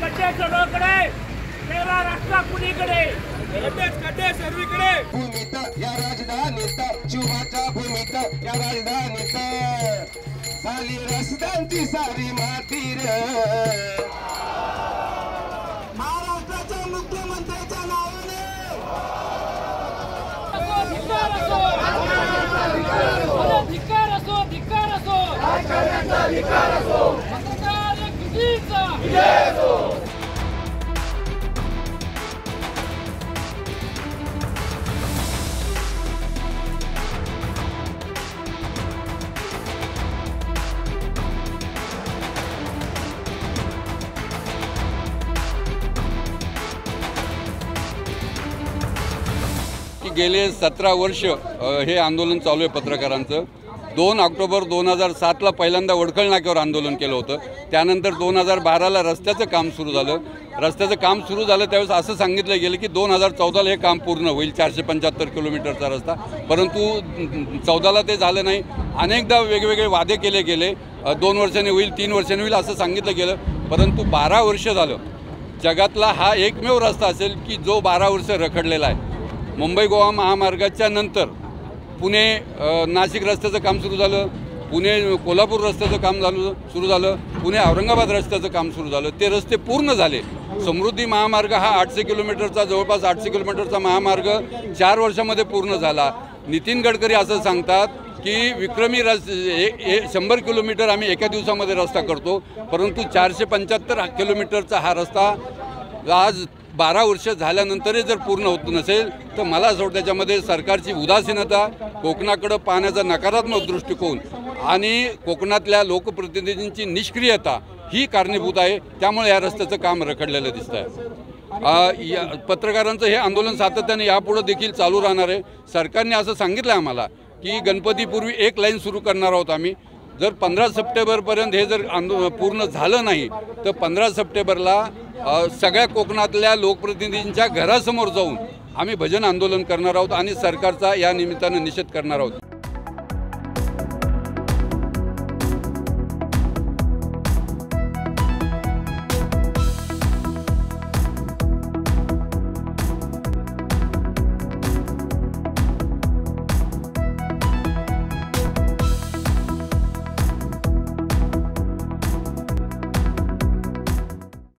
खड्डे सगळीकडे. तेरा रस्ता कुणीकडे? खड्डेच खड्डे सर्वीकडे भूमीत या राजधानीत शिवाच्या भूमीत या राजधानीत. झाली रस्त्यांची सारी माती रे महाराष्ट्राच्या मुख्यमंत्र्याच्या नावाने. धिक्कार असो. धिक्कार असो धिक्कार असो. गेले सतरा वर्ष हे आंदोलन चालू आहे पत्रकारांचं. दोन ऑक्टोबर दोन हजार सातला पहिल्यांदा वडखळ नाक्यावर आंदोलन केलं होतं. त्यानंतर दोन हजार बाराला रस्त्याचं काम सुरू झालं. रस्त्याचं काम सुरू झालं त्यावेळेस असं सांगितलं गेलं की दोन हजार चौदाला हे काम पूर्ण होईल चारशे पंच्याहत्तर किलोमीटरचा रस्ता. परंतु चौदाला ते झालं नाही. अनेकदा वेगवेगळे वादे केले गेले. दोन वर्षांनी होईल तीन वर्षांनी होईल असं सांगितलं गेलं. परंतु बारा वर्ष झालं. जगातला हा एकमेव रस्ता असेल की जो बारा वर्ष रखडलेला आहे. मुंबई गोवा महामार्गाच्या नंतर पुणे नाशिक रस्त्याचं काम सुरू झालं. पुणे कोल्हापूर रस्त्याचं काम झालं सुरू झालं. पुणे औरंगाबाद रस्त्याचं काम सुरू झालं. ते रस्ते पूर्ण झाले. समृद्धी महामार्ग हा आठशे किलोमीटरचा जवळपास आठशे किलोमीटरचा महामार्ग चार वर्षामध्ये पूर्ण झाला. नितीन गडकरी असं सांगतात की विक्रमी रस ए- शंभर किलोमीटर आम्ही एका दिवसामध्ये रस्ता करतो. परंतु चारशे पंच्याहत्तर किलोमीटरचा हा रस्ता आज बारा वर्ष झाल्यानंतरही जर पूर्ण होत नसेल तर मला असं वाटतं त्याच्यामध्ये सरकारची उदासीनता कोकणाकडं पाहण्याचा नकारात्मक दृष्टिकोन आणि कोकणातल्या लोकप्रतिनिधींची निष्क्रियता ही कारणीभूत आहे. त्यामुळे या रस्त्याचं काम रखडलेलं दिसतं आहे या पत्रकारांचं हे आंदोलन सातत्याने यापुढं देखील चालू राहणार आहे. सरकारने असं सांगितलं आहे आम्हाला की गणपतीपूर्वी एक लाईन सुरू करणार आहोत आम्ही. जर पंधरा सप्टेंबरपर्यंत हे जर आंदो पूर्ण झालं नाही तर पंधरा सप्टेंबरला सगळ्या कोकणातल्या लोकप्रतिनिधींच्या घरासमोर जाऊन आम्ही भजन आंदोलन करणार आहोत आणि सरकारचा या निमित्तानं निषेध करणार आहोत.